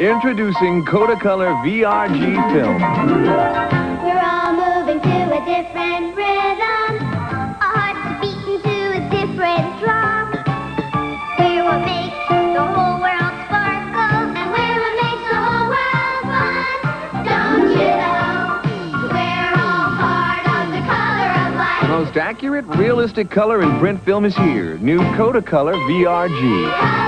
Introducing Kodacolor VRG film. We're all moving to a different rhythm. Our hearts are beating to a different drum. We're what makes the whole world sparkle, and we're what makes the whole world fun. Don't you know? We're all part of the color of life. The most accurate, realistic color and print film is here. New Kodacolor VRG.